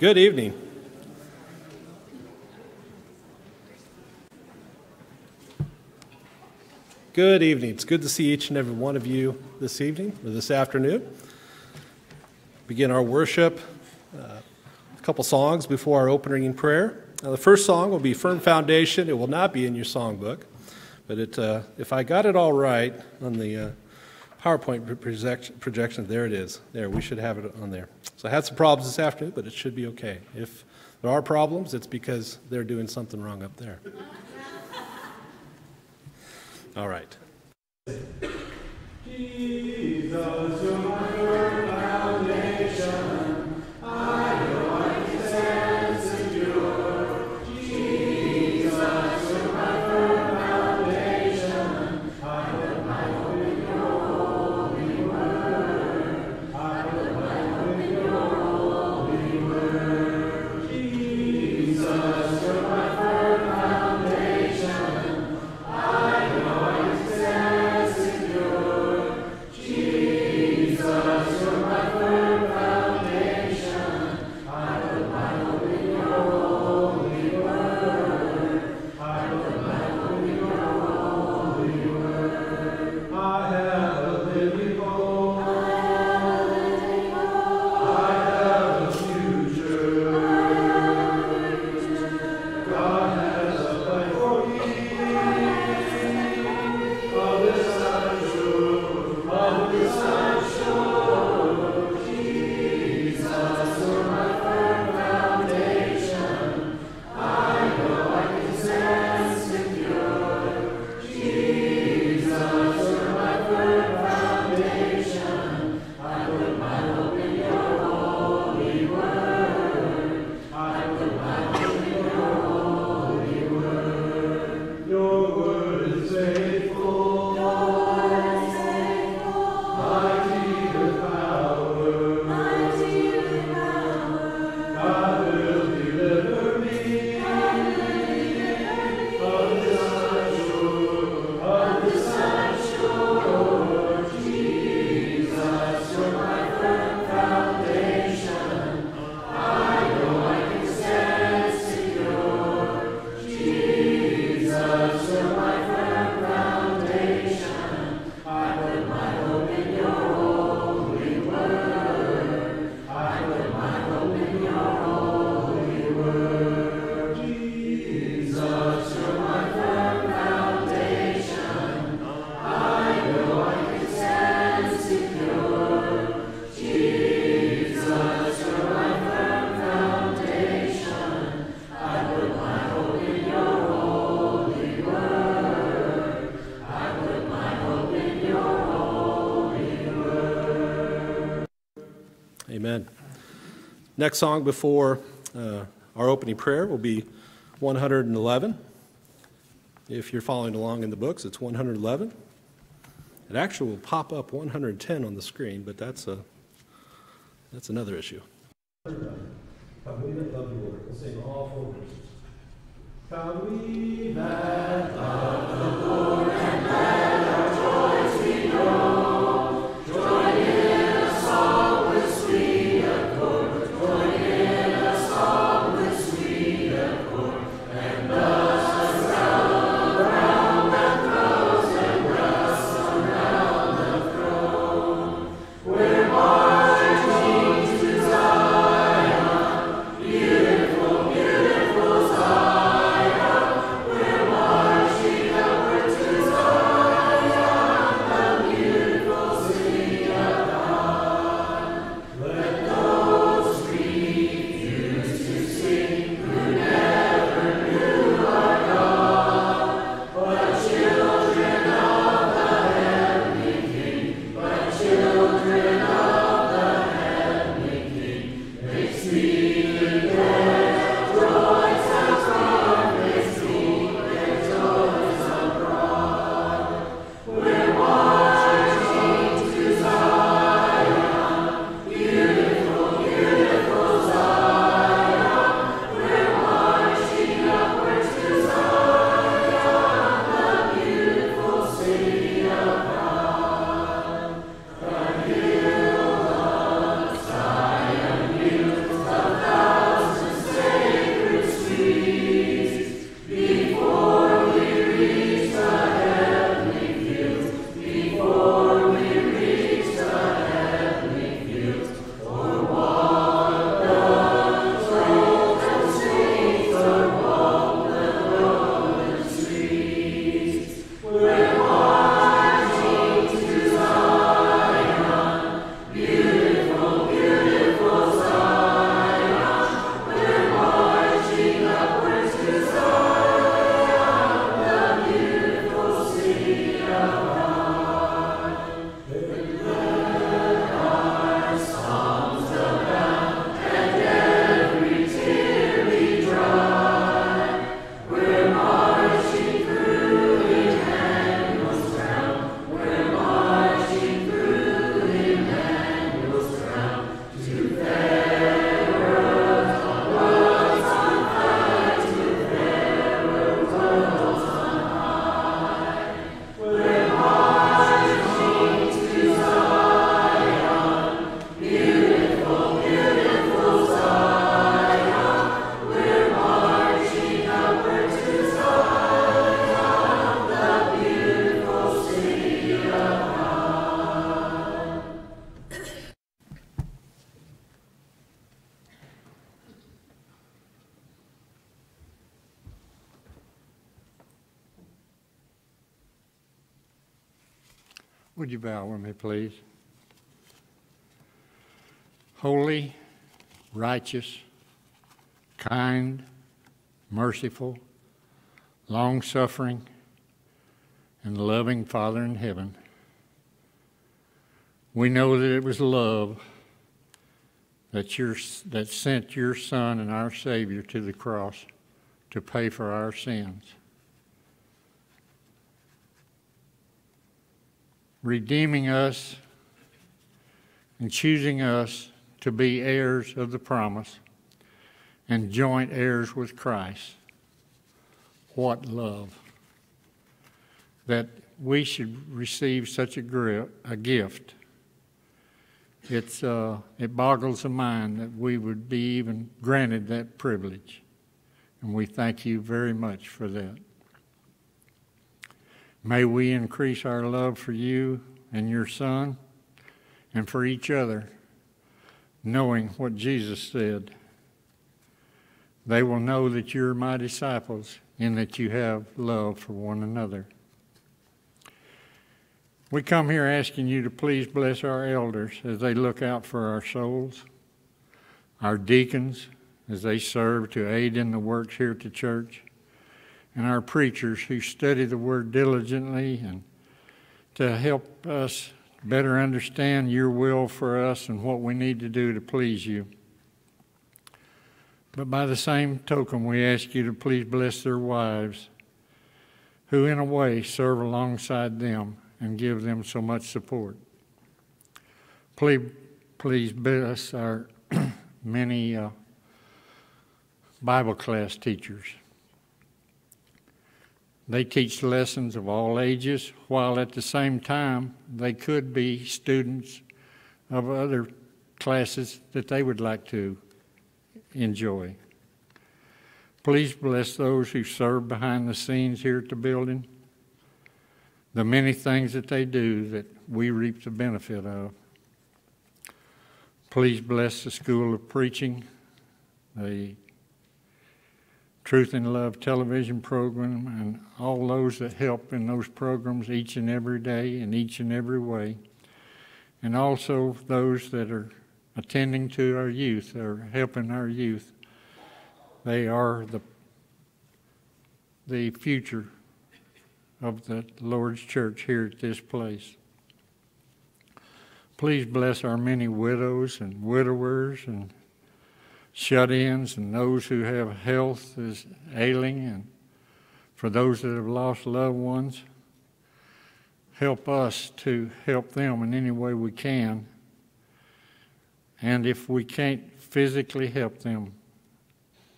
Good evening. Good evening. It's good to see each and every one of you this evening or this afternoon. Begin our worship. Uh, a couple songs before our opening prayer. Now, the first song will be Firm Foundation. It will not be in your songbook, but it, uh, if I got it all right on the uh, PowerPoint projection, projection, there it is. There, we should have it on there. So I had some problems this afternoon, but it should be okay. If there are problems, it's because they're doing something wrong up there. All right. Next song before uh, our opening prayer will be 111. If you're following along in the books, it's 111. It actually will pop up 110 on the screen, but that's a that's another issue. Please? Holy, righteous, kind, merciful, long suffering, and loving Father in heaven, we know that it was love that, that sent your Son and our Savior to the cross to pay for our sins. Redeeming us and choosing us to be heirs of the promise and joint heirs with Christ. What love! That we should receive such a, a gift. It's, uh, it boggles the mind that we would be even granted that privilege. And we thank you very much for that. May we increase our love for you and your Son and for each other, knowing what Jesus said. They will know that you're my disciples and that you have love for one another. We come here asking you to please bless our elders as they look out for our souls, our deacons as they serve to aid in the works here at the church and our preachers who study the Word diligently and to help us better understand your will for us and what we need to do to please you. But by the same token, we ask you to please bless their wives, who in a way serve alongside them and give them so much support. Please, please bless our many uh, Bible class teachers they teach lessons of all ages, while at the same time they could be students of other classes that they would like to enjoy. Please bless those who serve behind the scenes here at the building, the many things that they do that we reap the benefit of. Please bless the School of Preaching, the Truth in Love television program and all those that help in those programs each and every day in each and every way. And also those that are attending to our youth or helping our youth. They are the, the future of the Lord's church here at this place. Please bless our many widows and widowers and shut ins and those who have health is ailing, and for those that have lost loved ones. Help us to help them in any way we can. And if we can't physically help them,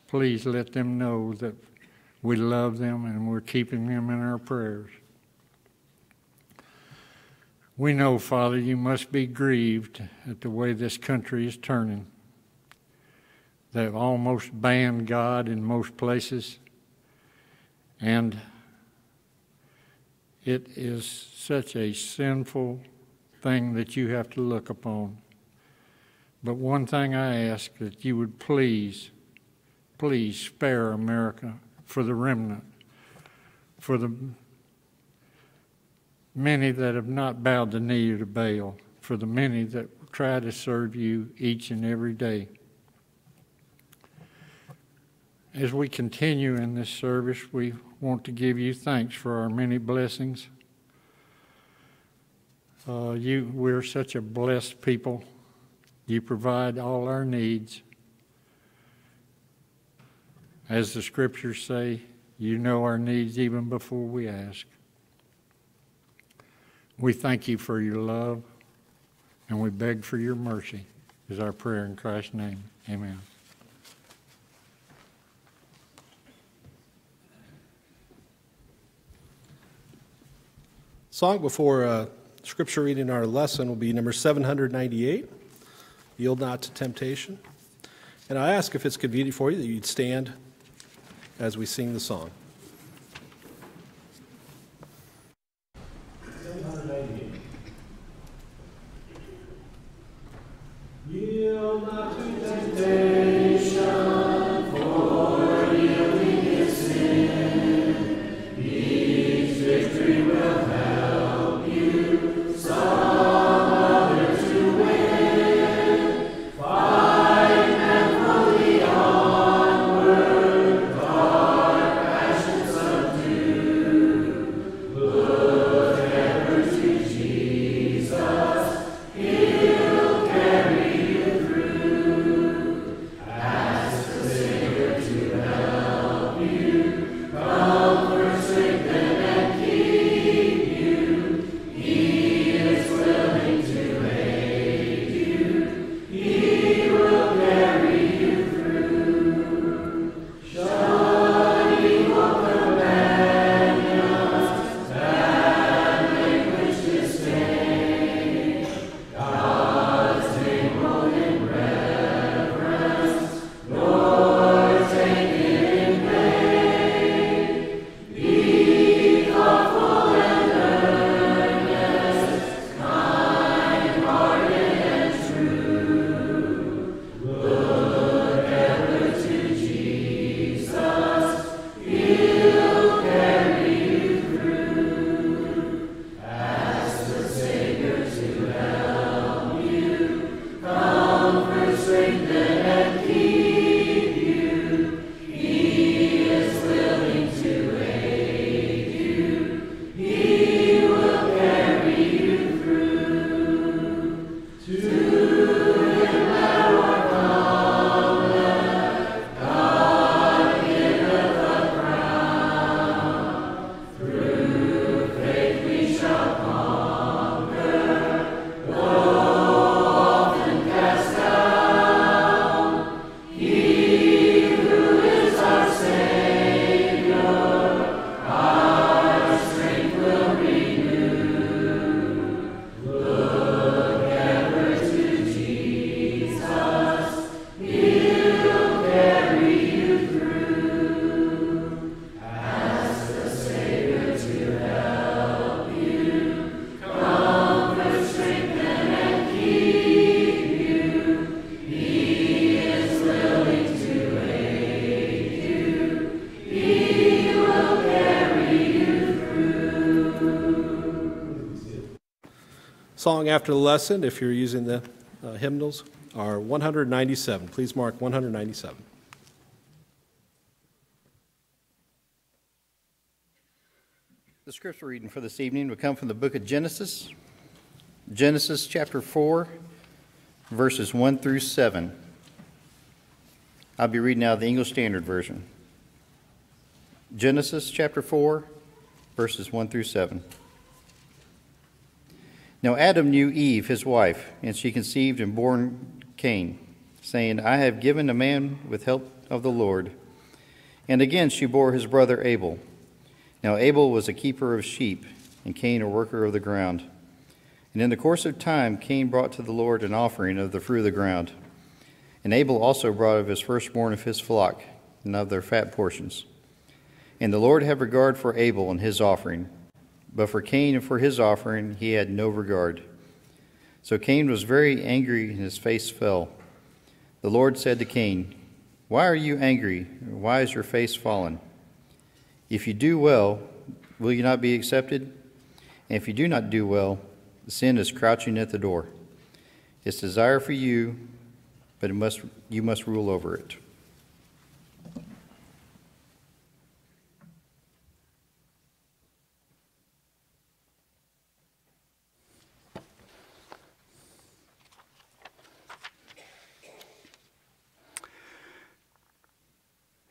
please let them know that we love them and we're keeping them in our prayers. We know, Father, you must be grieved at the way this country is turning. They've almost banned God in most places. And it is such a sinful thing that you have to look upon. But one thing I ask that you would please, please spare America for the remnant, for the many that have not bowed the knee to Baal, for the many that try to serve you each and every day as we continue in this service, we want to give you thanks for our many blessings, Uh, you, we're such a blessed people. You provide all our needs. As the scriptures say, you know our needs even before we ask. We thank you for your love and we beg for your mercy, is our prayer in Christ's name. Amen. Song before uh, scripture reading our lesson will be number 798 Yield Not to Temptation. And I ask if it's convenient for you that you'd stand as we sing the song. Yield not to Song after the lesson, if you're using the uh, hymnals, are 197. Please mark 197. The scripture reading for this evening will come from the book of Genesis, Genesis chapter 4, verses 1 through 7. I'll be reading out the English Standard Version. Genesis chapter 4, verses 1 through 7. Now Adam knew Eve, his wife, and she conceived and bore Cain, saying, I have given a man with help of the Lord. And again she bore his brother Abel. Now Abel was a keeper of sheep, and Cain a worker of the ground. And in the course of time, Cain brought to the Lord an offering of the fruit of the ground. And Abel also brought of his firstborn of his flock, and of their fat portions. And the Lord had regard for Abel and his offering but for Cain and for his offering he had no regard. So Cain was very angry, and his face fell. The Lord said to Cain, Why are you angry? Why is your face fallen? If you do well, will you not be accepted? And if you do not do well, sin is crouching at the door. Its desire for you, but must, you must rule over it.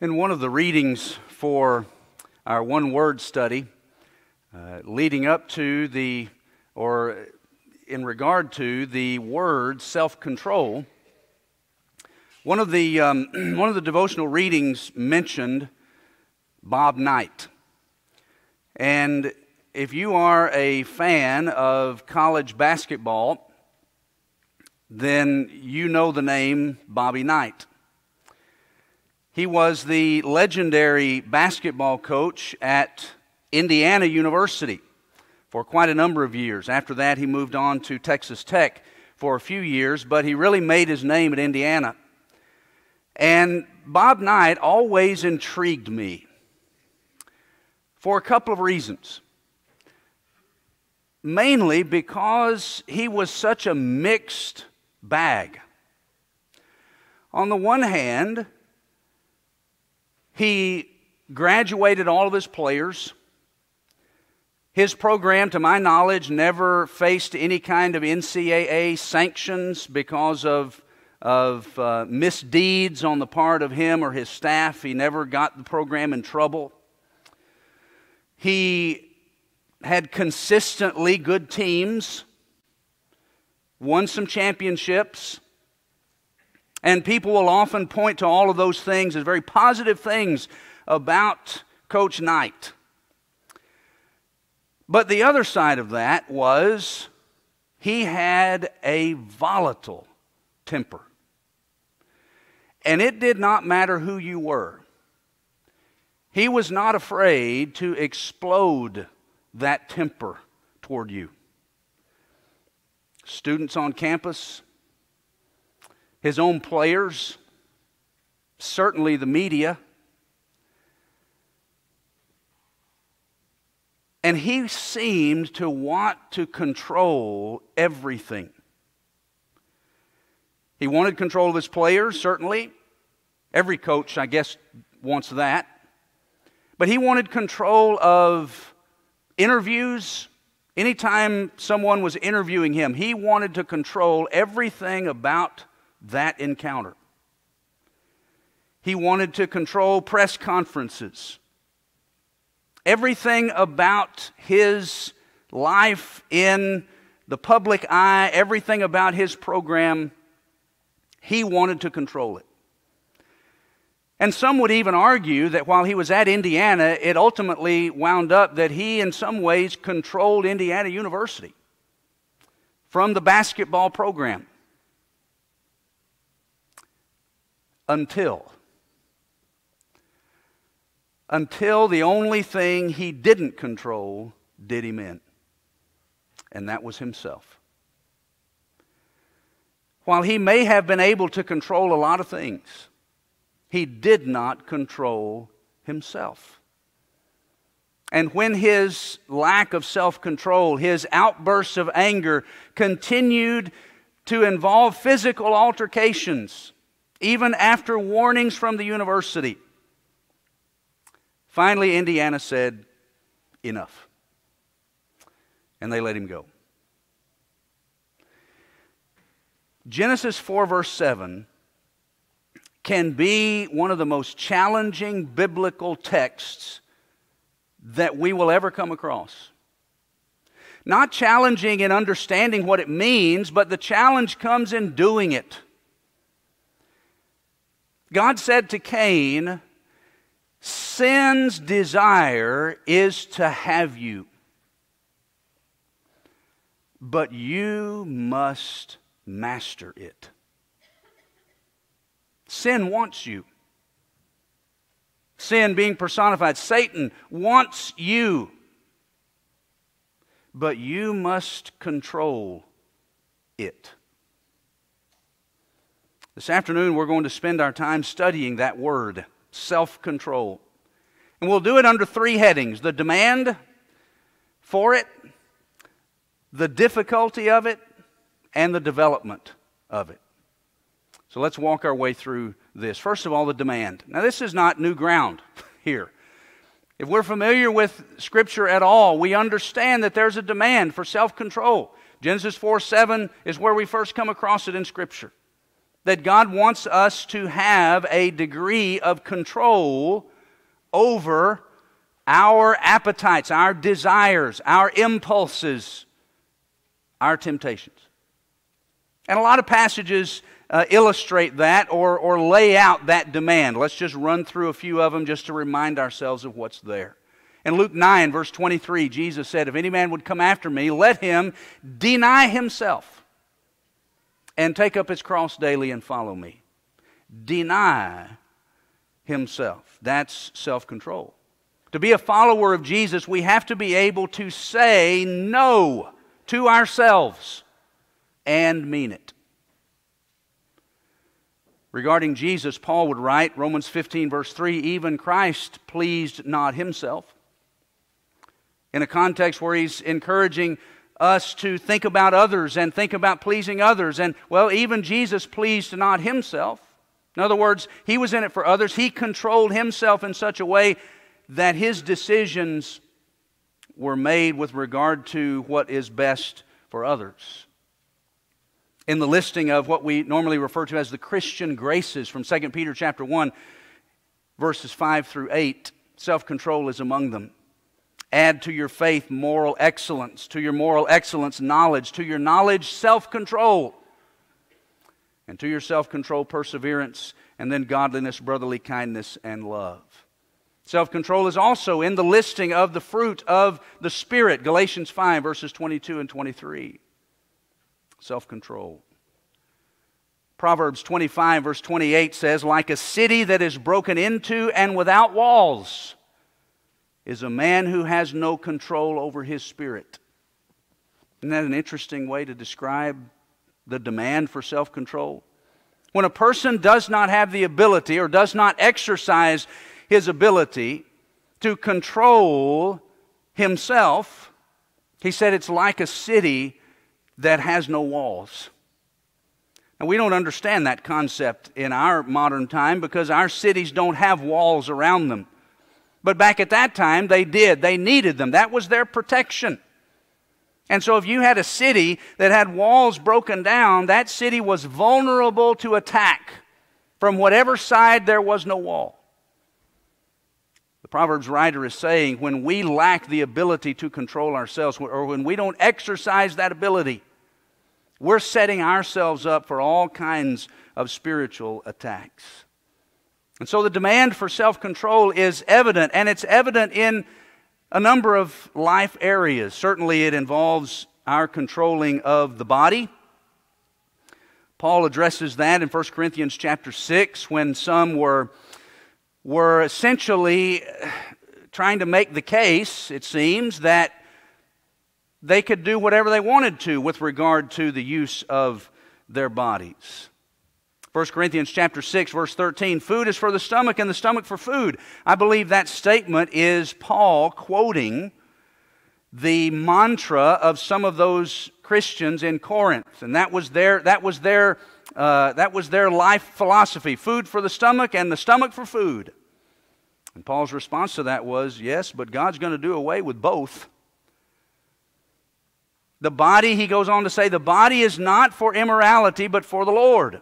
In one of the readings for our one word study, uh, leading up to the, or in regard to the word self control, one of the, um, one of the devotional readings mentioned Bob Knight. And if you are a fan of college basketball, then you know the name Bobby Knight. He was the legendary basketball coach at Indiana University for quite a number of years. After that, he moved on to Texas Tech for a few years, but he really made his name at Indiana. And Bob Knight always intrigued me for a couple of reasons. Mainly because he was such a mixed bag. On the one hand, he graduated all of his players. His program, to my knowledge, never faced any kind of NCAA sanctions because of, of uh, misdeeds on the part of him or his staff. He never got the program in trouble. He had consistently good teams, won some championships. And people will often point to all of those things as very positive things about Coach Knight. But the other side of that was he had a volatile temper. And it did not matter who you were. He was not afraid to explode that temper toward you. Students on campus, his own players, certainly the media. And he seemed to want to control everything. He wanted control of his players, certainly. Every coach, I guess, wants that. But he wanted control of interviews. Anytime someone was interviewing him, he wanted to control everything about that encounter. He wanted to control press conferences. Everything about his life in the public eye, everything about his program, he wanted to control it. And some would even argue that while he was at Indiana, it ultimately wound up that he, in some ways, controlled Indiana University from the basketball program. Until. Until the only thing he didn't control did him in, and that was himself. While he may have been able to control a lot of things, he did not control himself. And when his lack of self control, his outbursts of anger continued to involve physical altercations, even after warnings from the university. Finally, Indiana said, Enough. And they let him go. Genesis 4, verse 7 can be one of the most challenging biblical texts that we will ever come across. Not challenging in understanding what it means, but the challenge comes in doing it. God said to Cain, Sin's desire is to have you, but you must master it. Sin wants you. Sin being personified, Satan wants you, but you must control it. This afternoon, we're going to spend our time studying that word, self control. And we'll do it under three headings the demand for it, the difficulty of it, and the development of it. So let's walk our way through this. First of all, the demand. Now, this is not new ground here. If we're familiar with Scripture at all, we understand that there's a demand for self control. Genesis 4 7 is where we first come across it in Scripture. That God wants us to have a degree of control over our appetites, our desires, our impulses, our temptations. And a lot of passages uh, illustrate that or, or lay out that demand. Let's just run through a few of them just to remind ourselves of what's there. In Luke 9, verse 23, Jesus said, If any man would come after me, let him deny himself and take up his cross daily and follow me. Deny himself. That's self control. To be a follower of Jesus, we have to be able to say no to ourselves and mean it. Regarding Jesus, Paul would write, Romans 15, verse 3 even Christ pleased not himself. In a context where he's encouraging us to think about others and think about pleasing others. And, well, even Jesus pleased not himself. In other words, he was in it for others. He controlled himself in such a way that his decisions were made with regard to what is best for others. In the listing of what we normally refer to as the Christian graces from 2 Peter chapter 1 verses 5 through 8, self-control is among them. Add to your faith moral excellence, to your moral excellence knowledge, to your knowledge self-control, and to your self-control perseverance, and then godliness, brotherly kindness, and love. Self control is also in the listing of the fruit of the Spirit, Galatians 5, verses 22 and 23. Self control. Proverbs 25, verse 28 says, Like a city that is broken into and without walls is a man who has no control over his spirit. Isn't that an interesting way to describe the demand for self control? When a person does not have the ability or does not exercise his ability to control himself, he said it's like a city that has no walls. And we don't understand that concept in our modern time because our cities don't have walls around them. But back at that time, they did. They needed them. That was their protection. And so, if you had a city that had walls broken down, that city was vulnerable to attack from whatever side there was no wall. The Proverbs writer is saying when we lack the ability to control ourselves, or when we don't exercise that ability, we're setting ourselves up for all kinds of spiritual attacks. And so the demand for self control is evident, and it's evident in a number of life areas. Certainly, it involves our controlling of the body. Paul addresses that in 1 Corinthians chapter 6 when some were were essentially uh, trying to make the case, it seems, that they could do whatever they wanted to with regard to the use of their bodies. 1 Corinthians chapter 6 verse 13 food is for the stomach and the stomach for food. I believe that statement is Paul quoting the mantra of some of those Christians in Corinth and that was their that was their uh, that was their life philosophy food for the stomach and the stomach for food. And Paul's response to that was yes, but God's going to do away with both. The body, he goes on to say, the body is not for immorality, but for the Lord.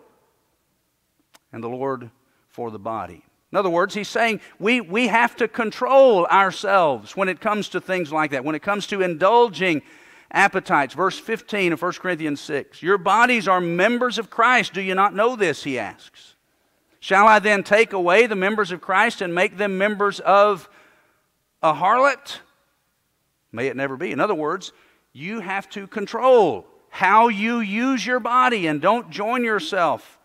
And the Lord for the body. In other words, he's saying we, we have to control ourselves when it comes to things like that, when it comes to indulging appetites. Verse 15 of 1 Corinthians 6. Your bodies are members of Christ. Do you not know this? He asks. Shall I then take away the members of Christ and make them members of a harlot? May it never be. In other words, you have to control how you use your body and don't join yourself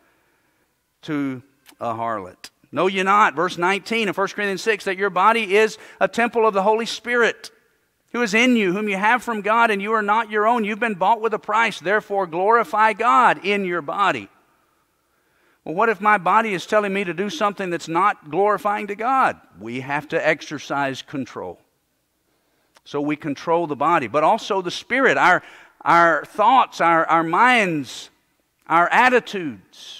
to a harlot. Know ye not, verse 19 of 1 Corinthians 6, that your body is a temple of the Holy Spirit who is in you, whom you have from God, and you are not your own. You've been bought with a price. Therefore, glorify God in your body. Well, what if my body is telling me to do something that's not glorifying to God? We have to exercise control. So we control the body, but also the spirit, our, our thoughts, our, our minds, our attitudes.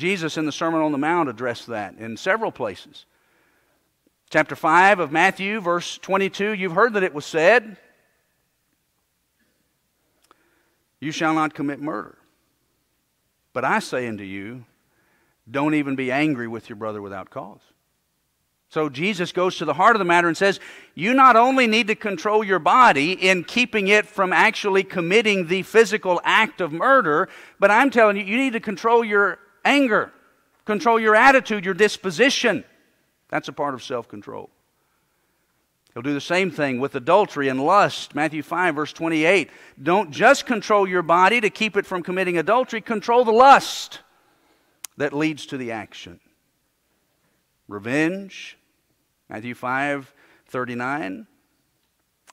Jesus in the Sermon on the Mount addressed that in several places. Chapter 5 of Matthew, verse 22, you've heard that it was said, You shall not commit murder. But I say unto you, don't even be angry with your brother without cause. So Jesus goes to the heart of the matter and says, You not only need to control your body in keeping it from actually committing the physical act of murder, but I'm telling you, you need to control your anger, control your attitude, your disposition. That's a part of self control. He'll do the same thing with adultery and lust. Matthew 5, verse 28. Don't just control your body to keep it from committing adultery, control the lust that leads to the action. Revenge, Matthew 5, 39.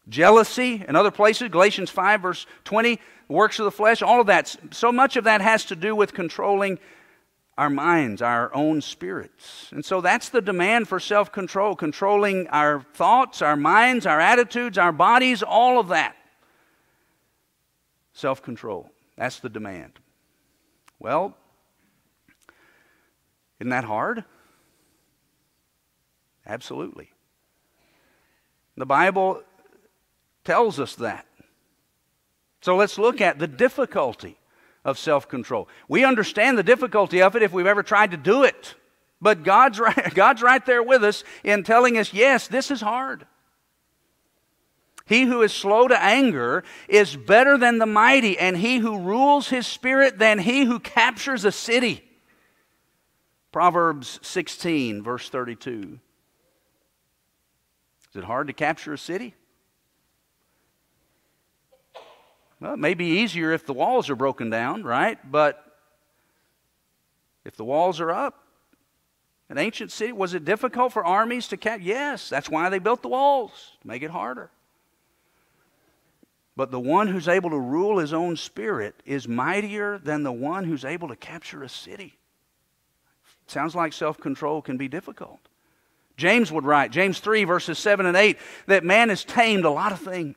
Jealousy and other places, Galatians 5, verse 20, works of the flesh, all of that. So much of that has to do with controlling our minds, our own spirits. And so that's the demand for self control, controlling our thoughts, our minds, our attitudes, our bodies, all of that. Self control. That's the demand. Well, isn't that hard? Absolutely. The Bible tells us that. So let's look at the difficulty of self control. We understand the difficulty of it if we've ever tried to do it. But God's right, God's right there with us in telling us, yes, this is hard. He who is slow to anger is better than the mighty, and he who rules his spirit than he who captures a city. Proverbs 16, verse 32. Is it hard to capture a city? Well, it may be easier if the walls are broken down, right? But if the walls are up, an ancient city, was it difficult for armies to capture? Yes, that's why they built the walls, to make it harder. But the one who's able to rule his own spirit is mightier than the one who's able to capture a city. Sounds like self control can be difficult. James would write, James 3, verses 7 and 8, that man has tamed a lot of things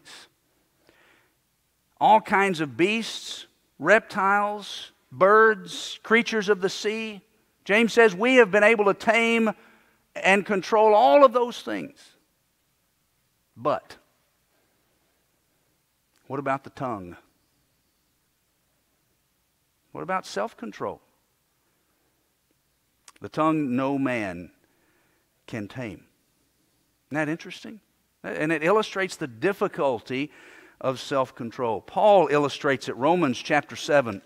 all kinds of beasts, reptiles, birds, creatures of the sea. James says we have been able to tame and control all of those things. But what about the tongue? What about self control? The tongue no man can tame. Isn't that interesting? And it illustrates the difficulty of self control. Paul illustrates it, Romans chapter 7.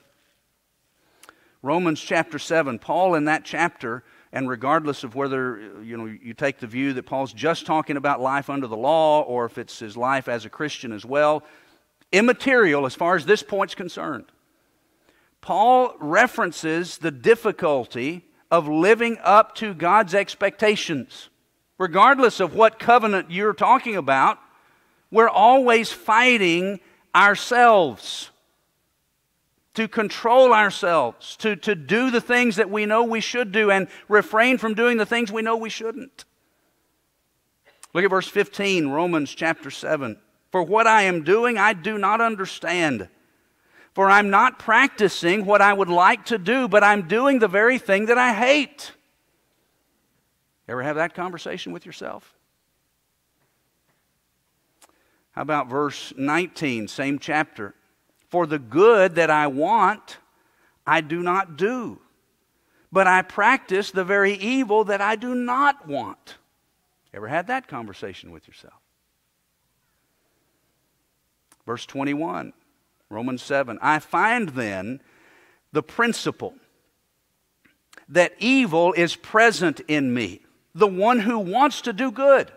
Romans chapter 7, Paul in that chapter, and regardless of whether you know you take the view that Paul's just talking about life under the law or if it's his life as a Christian as well, immaterial as far as this point's concerned. Paul references the difficulty of living up to God's expectations. Regardless of what covenant you're talking about, we're always fighting ourselves to control ourselves, to, to do the things that we know we should do, and refrain from doing the things we know we shouldn't. Look at verse 15, Romans chapter 7. For what I am doing, I do not understand. For I'm not practicing what I would like to do, but I'm doing the very thing that I hate. Ever have that conversation with yourself? How about verse 19, same chapter? For the good that I want, I do not do, but I practice the very evil that I do not want. Ever had that conversation with yourself? Verse 21, Romans 7. I find then the principle that evil is present in me, the one who wants to do good.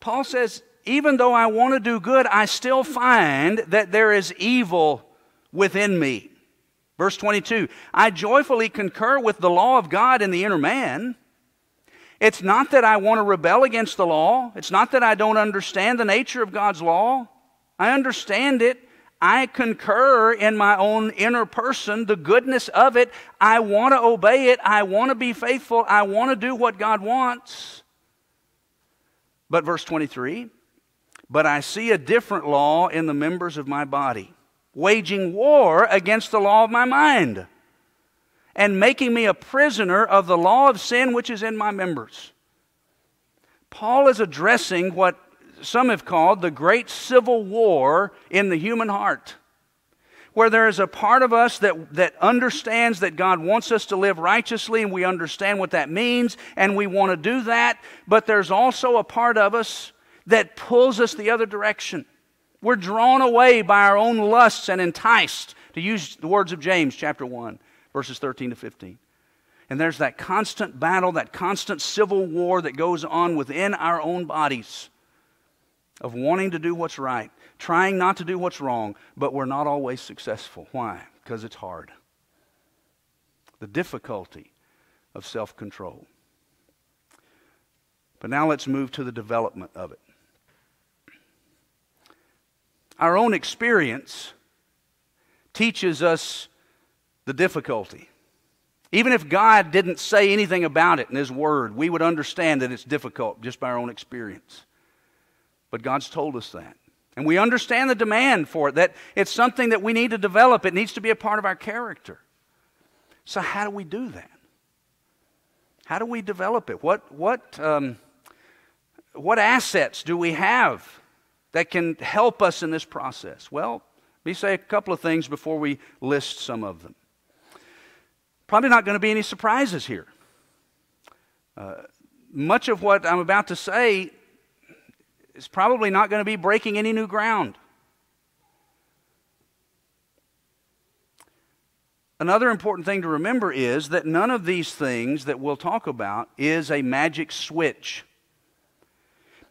Paul says, even though I want to do good, I still find that there is evil within me. Verse 22 I joyfully concur with the law of God in the inner man. It's not that I want to rebel against the law. It's not that I don't understand the nature of God's law. I understand it. I concur in my own inner person the goodness of it. I want to obey it. I want to be faithful. I want to do what God wants. But verse 23 but I see a different law in the members of my body, waging war against the law of my mind, and making me a prisoner of the law of sin which is in my members. Paul is addressing what some have called the great civil war in the human heart. where there is a part of us that, that understands that God wants us to live righteously and we understand what that means and we want to do that, but there's also a part of us that pulls us the other direction. We're drawn away by our own lusts and enticed, to use the words of James chapter 1, verses 13 to 15. And there's that constant battle, that constant civil war that goes on within our own bodies of wanting to do what's right, trying not to do what's wrong, but we're not always successful. Why? Because it's hard. The difficulty of self control. But now let's move to the development of it. Our own experience teaches us the difficulty. Even if God didn't say anything about it in His Word, we would understand that it's difficult just by our own experience. But God's told us that. And we understand the demand for it, that it's something that we need to develop. It needs to be a part of our character. So, how do we do that? How do we develop it? What, what, um, what assets do we have that can help us in this process? Well, let me say a couple of things before we list some of them. Probably not going to be any surprises here. Uh, much of what I'm about to say is probably not going to be breaking any new ground. Another important thing to remember is that none of these things that we'll talk about is a magic switch.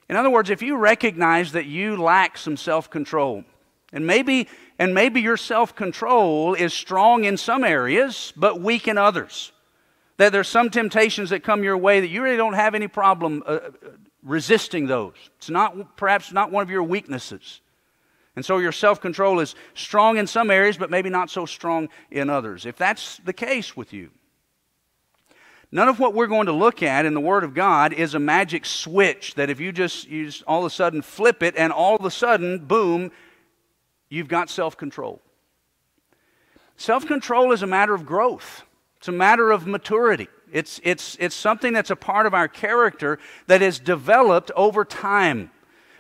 In other words, if you recognize that you lack some self control, and maybe, and maybe your self control is strong in some areas, but weak in others, that there's some temptations that come your way that you really don't have any problem uh, resisting those. It's not perhaps not one of your weaknesses. And so your self control is strong in some areas, but maybe not so strong in others. If that's the case with you, none of what we're going to look at in the Word of God is a magic switch that if you just, you just all of a sudden flip it and all of a sudden, boom, you've got self control. Self control is a matter of growth, it's a matter of maturity. It's, it's, it's something that's a part of our character that is developed over time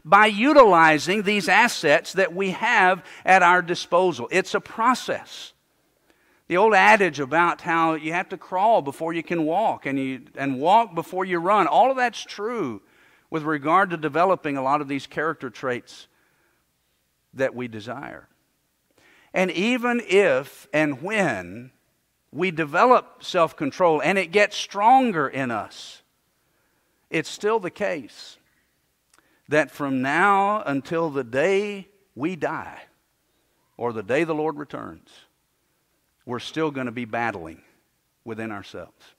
by utilizing these assets that we have at our disposal. It's a process. The old adage about how you have to crawl before you can walk and, you, and walk before you run, all of that's true with regard to developing a lot of these character traits that we desire. And even if and when we develop self control and it gets stronger in us, it's still the case that from now until the day we die or the day the Lord returns, we're still going to be battling within ourselves.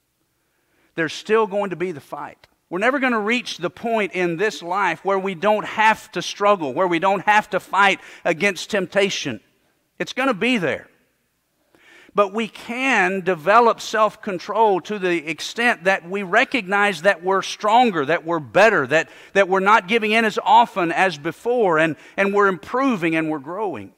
There's still going to be the fight. We're never going to reach the point in this life where we don't have to struggle, where we don't have to fight against temptation. It's going to be there. But we can develop self control to the extent that we recognize that we're stronger, that we're better, that, that we're not giving in as often as before, and, and we're improving and we're growing.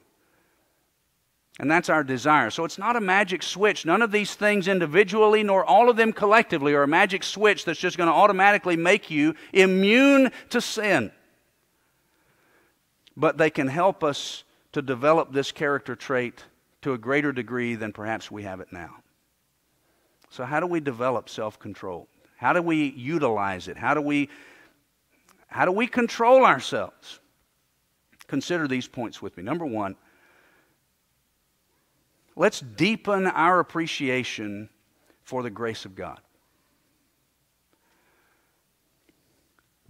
And that's our desire. So it's not a magic switch. None of these things individually, nor all of them collectively, are a magic switch that's just going to automatically make you immune to sin. But they can help us to develop this character trait to a greater degree than perhaps we have it now. So, how do we develop self control? How do we utilize it? How do we, how do we control ourselves? Consider these points with me. Number one, let's deepen our appreciation for the grace of God.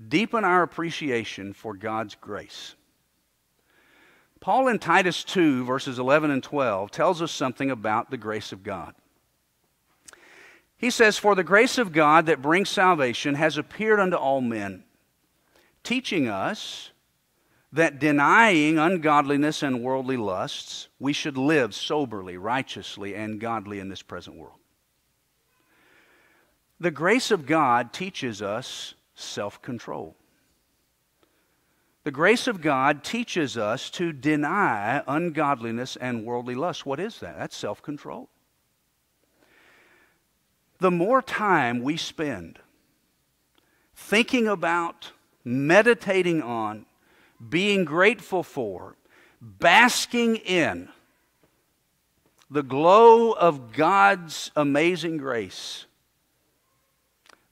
Deepen our appreciation for God's grace. Paul in Titus 2, verses 11 and 12, tells us something about the grace of God. He says, For the grace of God that brings salvation has appeared unto all men, teaching us that denying ungodliness and worldly lusts, we should live soberly, righteously, and godly in this present world. The grace of God teaches us self control. The grace of God teaches us to deny ungodliness and worldly lust. What is that? That's self control. The more time we spend thinking about, meditating on, being grateful for, basking in the glow of God's amazing grace,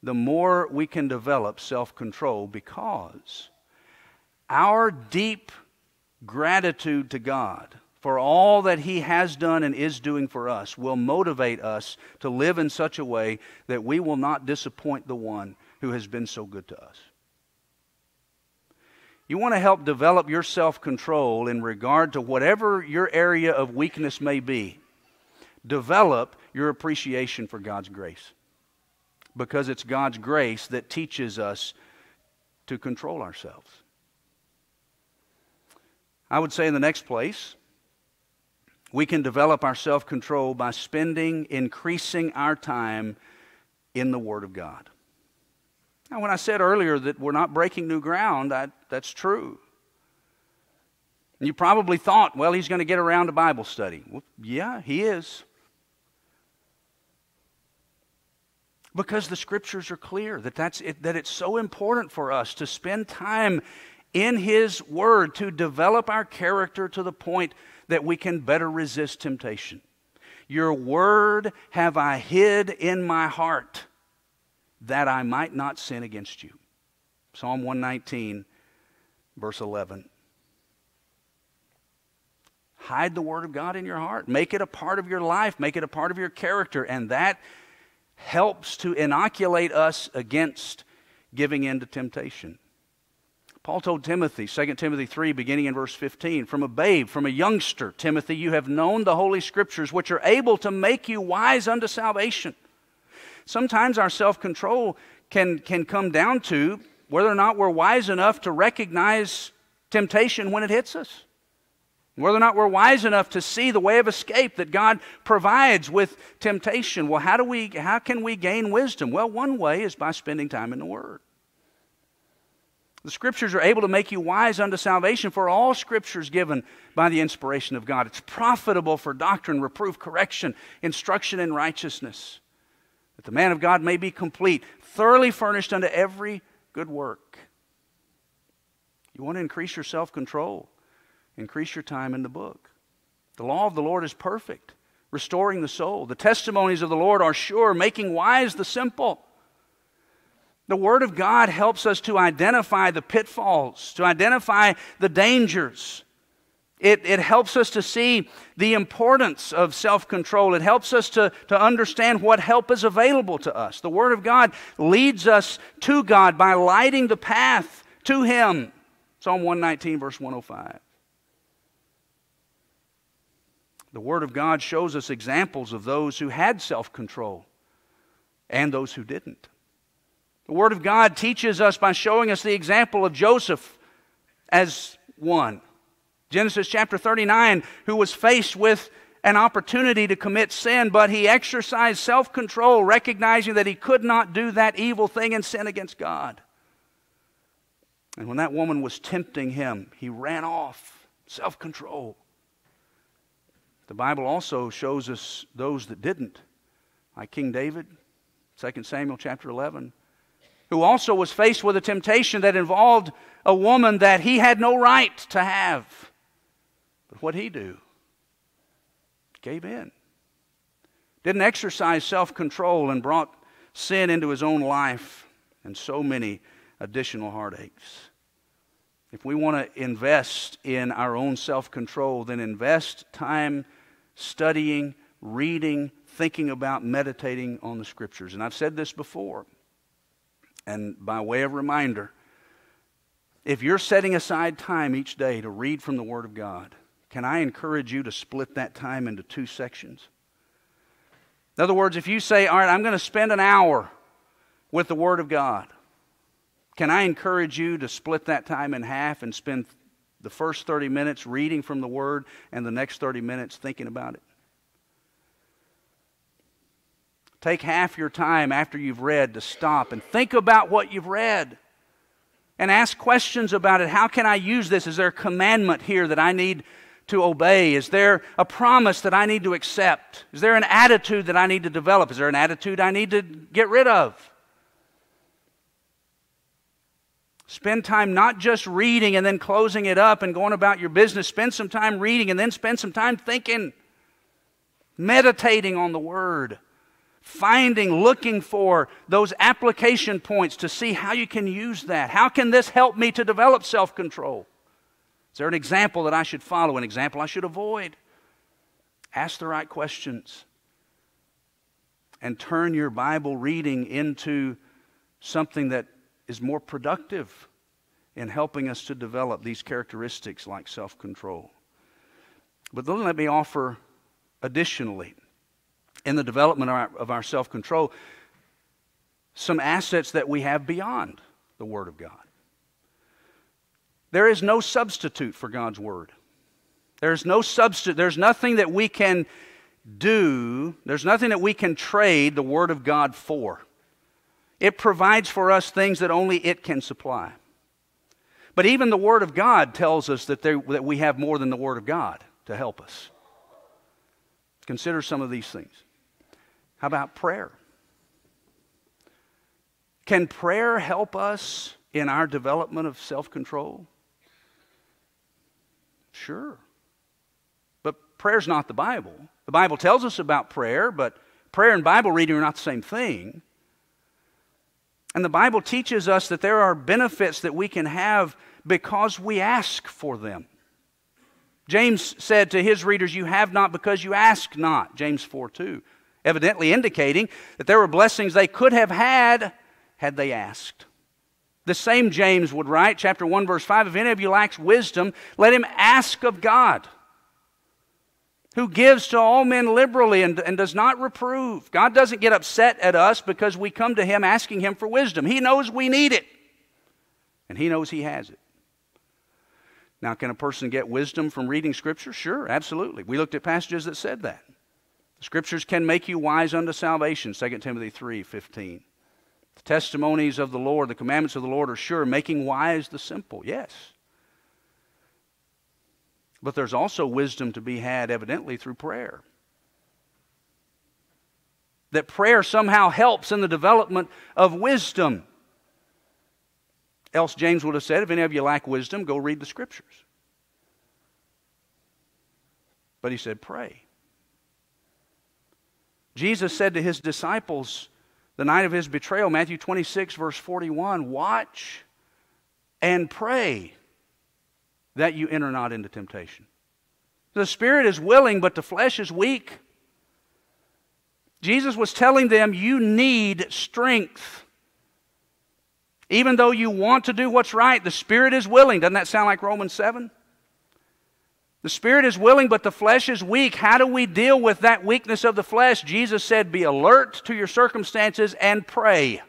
the more we can develop self control because our deep gratitude to God for all that He has done and is doing for us will motivate us to live in such a way that we will not disappoint the one who has been so good to us. You want to help develop your self control in regard to whatever your area of weakness may be. Develop your appreciation for God's grace. Because it's God's grace that teaches us to control ourselves. I would say in the next place, we can develop our self control by spending, increasing our time in the Word of God. Now, when I said earlier that we're not breaking new ground, I, that's true. And you probably thought, well, he's going to get around to Bible study. Well, yeah, he is. Because the scriptures are clear that, that's it, that it's so important for us to spend time in His Word to develop our character to the point that we can better resist temptation. Your Word have I hid in my heart that I might not sin against you. Psalm 119, verse 11. Hide the Word of God in your heart. Make it a part of your life. Make it a part of your character. And that helps to inoculate us against giving in to temptation. Paul told Timothy, 2 Timothy 3, beginning in verse 15, from a babe, from a youngster, Timothy, you have known the Holy Scriptures, which are able to make you wise unto salvation. Sometimes our self control can, can come down to whether or not we're wise enough to recognize temptation when it hits us whether or not we're wise enough to see the way of escape that God provides with temptation. Well, how do we how can we gain wisdom? Well, one way is by spending time in the word. The scriptures are able to make you wise unto salvation for all scriptures given by the inspiration of God. It's profitable for doctrine, reproof, correction, instruction in righteousness, that the man of God may be complete, thoroughly furnished unto every good work. You want to increase your self control? Increase your time in the book. The law of the Lord is perfect, restoring the soul. The testimonies of the Lord are sure, making wise the simple. The Word of God helps us to identify the pitfalls, to identify the dangers. It, it helps us to see the importance of self control. It helps us to, to understand what help is available to us. The Word of God leads us to God by lighting the path to Him. Psalm 119, verse 105. The Word of God shows us examples of those who had self control and those who didn't. The Word of God teaches us by showing us the example of Joseph as one. Genesis chapter 39, who was faced with an opportunity to commit sin, but he exercised self control, recognizing that he could not do that evil thing and sin against God. And when that woman was tempting him, he ran off. Self control. The Bible also shows us those that didn't, like King David, 2 Samuel chapter 11, who also was faced with a temptation that involved a woman that he had no right to have. But what he do? Gave in. Didn't exercise self control and brought sin into his own life and so many additional heartaches. If we want to invest in our own self control, then invest time studying, reading, thinking about, meditating on the Scriptures. And I've said this before, and by way of reminder, if you're setting aside time each day to read from the Word of God, can I encourage you to split that time into two sections? In other words, if you say, All right, I'm going to spend an hour with the Word of God, can I encourage you to split that time in half and spend the first 30 minutes reading from the Word and the next 30 minutes thinking about it. Take half your time after you've read to stop and think about what you've read and ask questions about it. How can I use this? Is there a commandment here that I need to obey? Is there a promise that I need to accept? Is there an attitude that I need to develop? Is there an attitude I need to get rid of? Spend time not just reading and then closing it up and going about your business. Spend some time reading and then spend some time thinking. meditating on the Word, finding, looking for those application points to see how you can use that. How can this help me to develop self control? There an example that I should follow, an example I should avoid? Ask the right questions and turn your Bible reading into something that is more productive in helping us to develop these characteristics like self control. But then let me offer additionally, in the development of our, of our self control, some assets that we have beyond the Word of God. There is no substitute for God's Word. There's no substitute. There's nothing that we can do, there's nothing that we can trade the Word of God for. It provides for us things that only it can supply. But even the Word of God tells us that, there, that we have more than the Word of God to help us. Consider some of these things. How about prayer? Can prayer help us in our development of self control? Sure. But prayer's not the Bible. The Bible tells us about prayer, but prayer and Bible reading are not the same thing. And the Bible teaches us that there are benefits that we can have because we ask for them. James said to his readers, You have not because you ask not. James 4 2. Evidently indicating that there were blessings they could have had had they asked. The same James would write, chapter 1, verse 5 If any of you lacks wisdom, let him ask of God, who gives to all men liberally and, and does not reprove. God doesn't get upset at us because we come to him asking him for wisdom. He knows we need it, and he knows he has it. Now, can a person get wisdom from reading Scripture? Sure, absolutely. We looked at passages that said that. The Scriptures can make you wise unto salvation, 2 Timothy 3 15. The testimonies of the Lord, the commandments of the Lord are sure, making wise the simple. Yes. But there's also wisdom to be had, evidently, through prayer. That prayer somehow helps in the development of wisdom. Else, James would have said, if any of you lack wisdom, go read the scriptures. But he said, pray. Jesus said to his disciples the night of his betrayal, Matthew 26, verse 41, watch and pray that you enter not into temptation. The spirit is willing, but the flesh is weak. Jesus was telling them, You need strength. Even though you want to do what's right, the Spirit is willing. Doesn't that sound like Romans 7? The Spirit is willing, but the flesh is weak. How do we deal with that weakness of the flesh? Jesus said, Be alert to your circumstances and pray.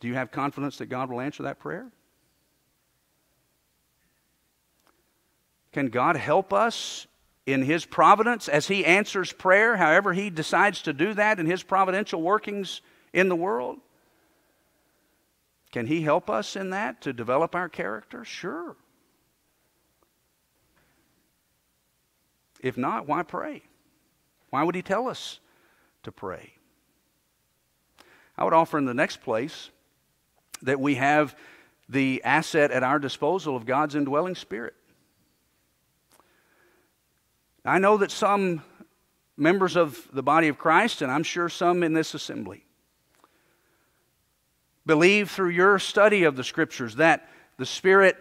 Do you have confidence that God will answer that prayer? Can God help us in His providence as He answers prayer, however He decides to do that in His providential workings in the world? Can He help us in that to develop our character? Sure. If not, why pray? Why would He tell us to pray? I would offer in the next place that we have the asset at our disposal of God's indwelling spirit. I know that some members of the body of Christ, and I'm sure some in this assembly, believe through your study of the Scriptures that the Spirit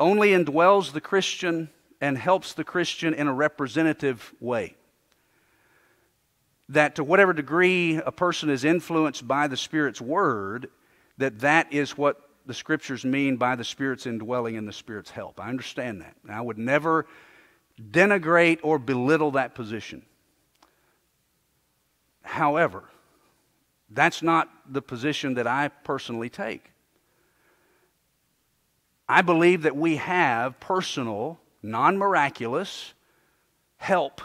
only indwells the Christian and helps the Christian in a representative way. That to whatever degree a person is influenced by the Spirit's Word, that that is what the Scriptures mean by the Spirit's indwelling and the Spirit's help. I understand that. I would never denigrate or belittle that position. However, that's not the position that I personally take. I believe that we have personal, non miraculous help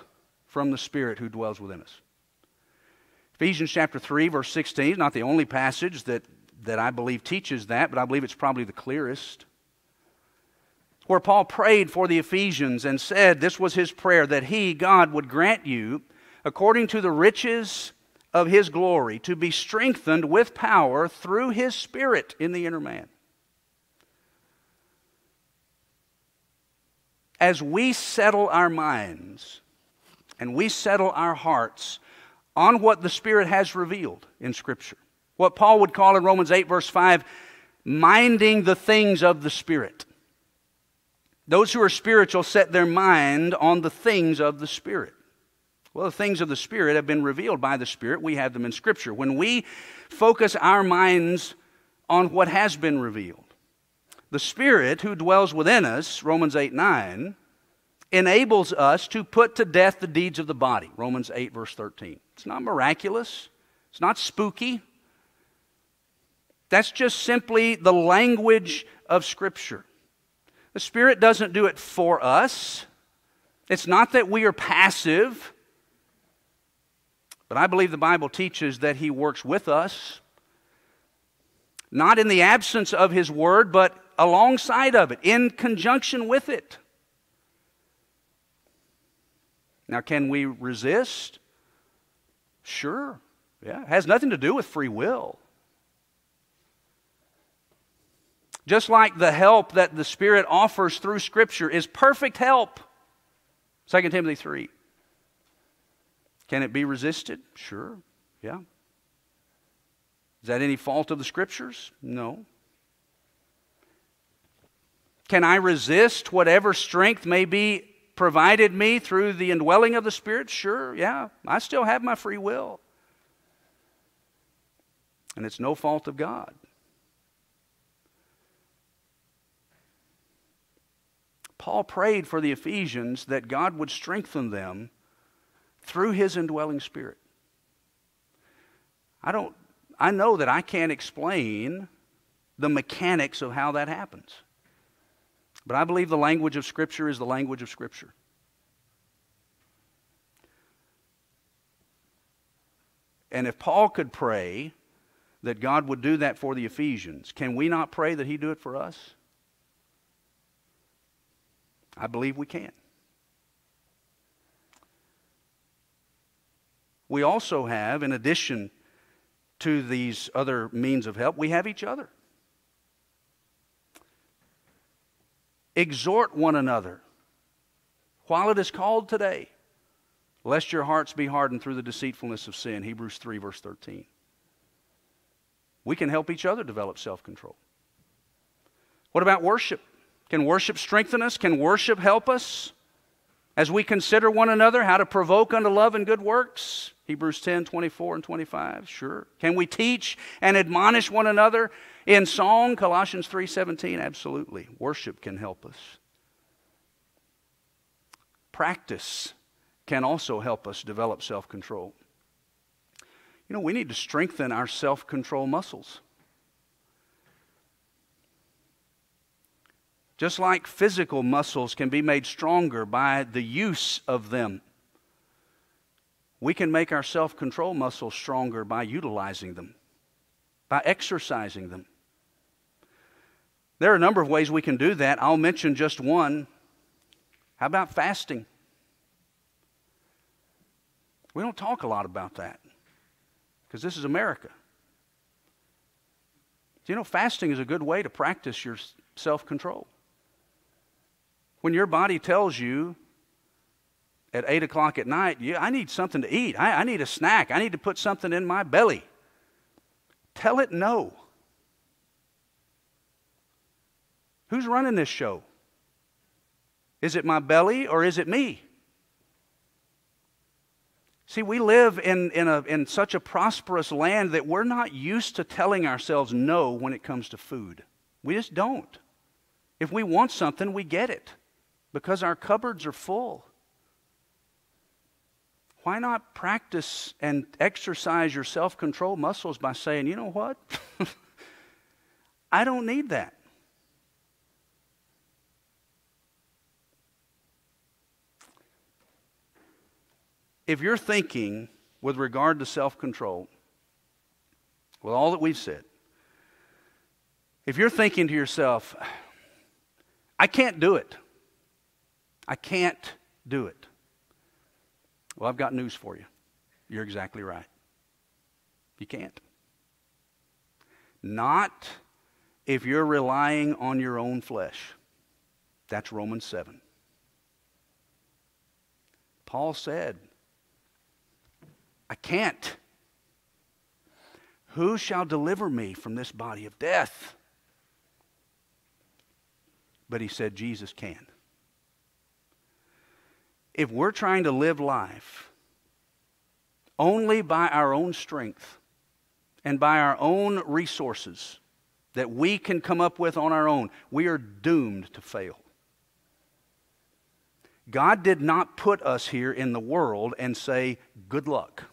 from the Spirit who dwells within us. Ephesians chapter 3, verse 16 is not the only passage that, that I believe teaches that, but I believe it's probably the clearest where Paul prayed for the Ephesians and said this was his prayer that he, God, would grant you, according to the riches of his glory, to be strengthened with power through his Spirit in the inner man. as we settle our minds and we settle our hearts on what the Spirit has revealed in Scripture, what Paul would call in Romans 8, verse 5, minding the things of the Spirit. Those who are spiritual set their mind on the things of the Spirit. Well, the things of the Spirit have been revealed by the Spirit. We have them in Scripture. When we focus our minds on what has been revealed, the Spirit who dwells within us, Romans 8 9, enables us to put to death the deeds of the body, Romans 8, verse 13. It's not miraculous, it's not spooky. That's just simply the language of Scripture. The Spirit doesn't do it for us. It's not that we are passive. But I believe the Bible teaches that He works with us, not in the absence of His Word, but alongside of it, in conjunction with it. Now, can we resist? Sure. Yeah. It has nothing to do with free will. Just like the help that the Spirit offers through Scripture is perfect help. 2 Timothy 3. Can it be resisted? Sure. Yeah. Is that any fault of the Scriptures? No. Can I resist whatever strength may be provided me through the indwelling of the Spirit? Sure, yeah. I still have my free will. And it's no fault of God. Paul prayed for the Ephesians that God would strengthen them through his indwelling spirit. I don't I know that I can't explain the mechanics of how that happens. But I believe the language of Scripture is the language of Scripture. And if Paul could pray that God would do that for the Ephesians, can we not pray that He do it for us? I believe we can. We also have, in addition to these other means of help, we have each other. Exhort one another while it is called today, lest your hearts be hardened through the deceitfulness of sin. Hebrews 3, verse 13. We can help each other develop self control. What about worship? Can worship strengthen us? Can worship help us as we consider one another how to provoke unto love and good works? Hebrews 10, 24 and 25. Sure. Can we teach and admonish one another in song, Colossians 3:17, absolutely. Worship can help us. Practice can also help us develop self-control. You know, we need to strengthen our self-control muscles. Just like physical muscles can be made stronger by the use of them, we can make our self control muscles stronger by utilizing them, by exercising them. There are a number of ways we can do that. I'll mention just one. How about fasting? We don't talk a lot about that because this is America. Do you know fasting is a good way to practice your self control? When your body tells you at 8 o'clock at night, yeah, I need something to eat, I, I need a snack, I need to put something in my belly, tell it no. Who's running this show? Is it my belly or is it me? See, we live in, in, a, in such a prosperous land that we're not used to telling ourselves no when it comes to food. We just don't. If we want something, we get it because our cupboards are full. Why not practice and exercise your self control muscles by saying, you know what? I don't need that. if you're thinking with regard to self control, with all that we've said, if you're thinking to yourself, I can't do it, I can't do it, well, I've got news for you. You're exactly right. You can't. Not if you're relying on your own flesh. That's Romans 7. Paul said, I can't. Who shall deliver me from this body of death? But he said, Jesus can. If we're trying to live life only by our own strength and by our own resources that we can come up with on our own, we are doomed to fail. God did not put us here in the world and say, good luck.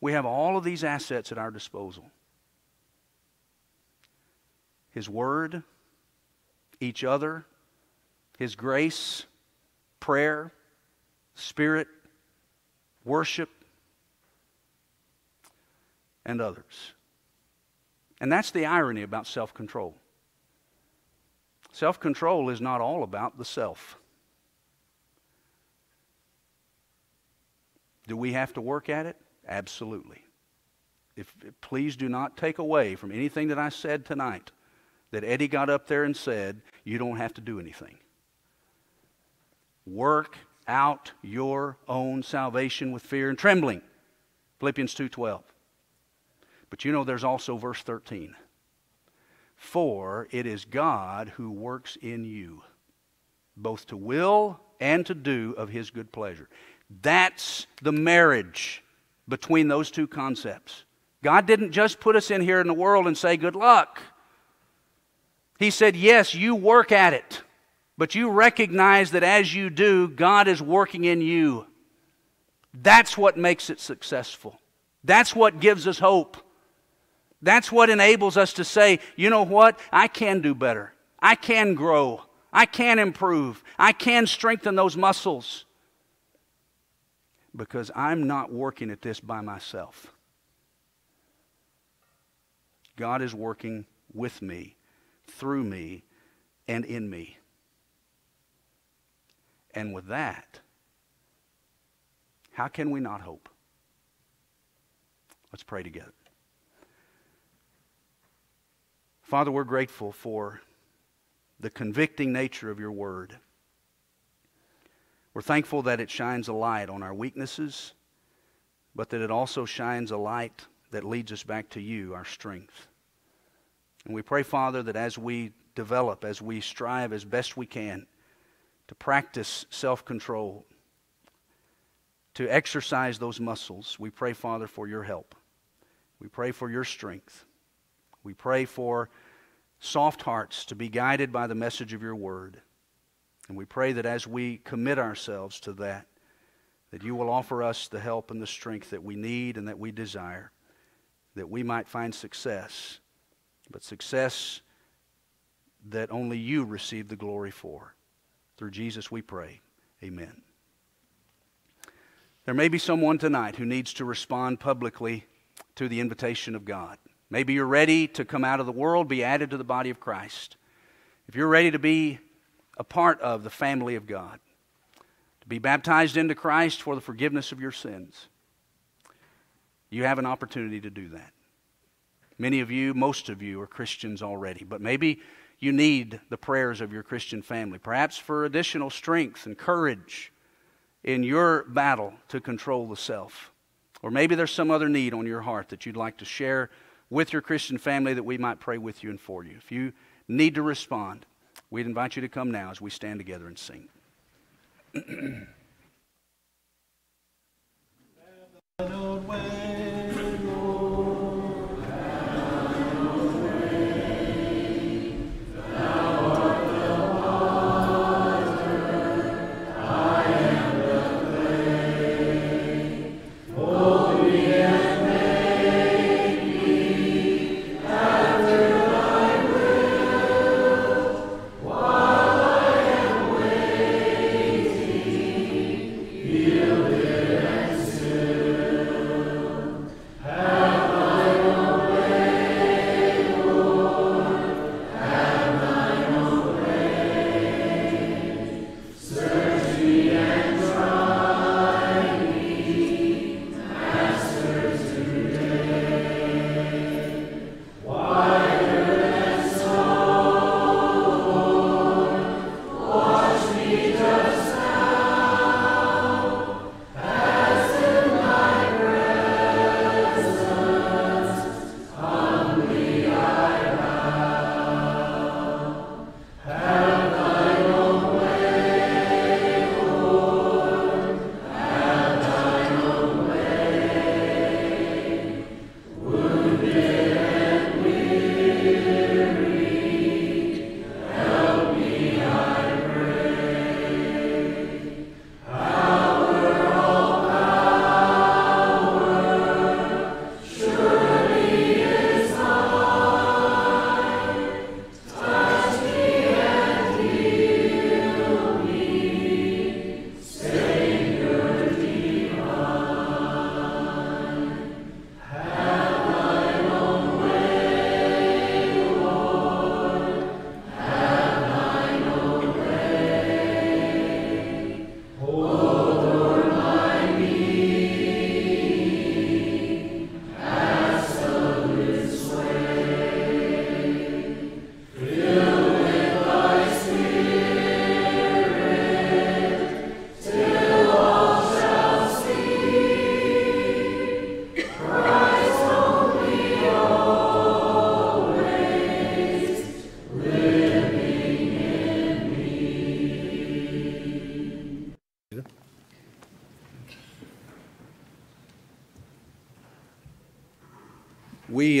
We have all of these assets at our disposal His Word, each other, His grace, prayer, Spirit, worship, and others. And that's the irony about self control. Self control is not all about the self. Do we have to work at it? Absolutely. If, please do not take away from anything that I said tonight that Eddie got up there and said, you don't have to do anything. Work out your own salvation with fear and trembling. Philippians 2:12. But you know there's also verse 13. For it is God who works in you both to will and to do of his good pleasure. That's the marriage between those two concepts. God didn't just put us in here in the world and say, Good luck. He said, Yes, you work at it, but you recognize that as you do, God is working in you. That's what makes it successful. That's what gives us hope. That's what enables us to say, you know what? I can do better. I can grow. I can improve. I can strengthen those muscles because I'm not working at this by myself. God is working with me, through me, and in me. And with that, how can we not hope? Let's pray together. Father, we're grateful for the convicting nature of your word. We're thankful that it shines a light on our weaknesses, but that it also shines a light that leads us back to you, our strength. And we pray, Father, that as we develop, as we strive as best we can to practice self control, to exercise those muscles, we pray, Father, for your help. We pray for your strength. We pray for soft hearts to be guided by the message of your word. And we pray that as we commit ourselves to that, that you will offer us the help and the strength that we need and that we desire, that we might find success, but success that only you receive the glory for. Through Jesus we pray. Amen. There may be someone tonight who needs to respond publicly to the invitation of God. Maybe you're ready to come out of the world, be added to the body of Christ. If you're ready to be a part of the family of God, to be baptized into Christ for the forgiveness of your sins. You have an opportunity to do that. Many of you, most of you, are Christians already, but maybe you need the prayers of your Christian family, perhaps for additional strength and courage in your battle to control the self. Or maybe there's some other need on your heart that you'd like to share with your Christian family that we might pray with you and for you. If you need to respond, we'd invite you to come now as we stand together and sing.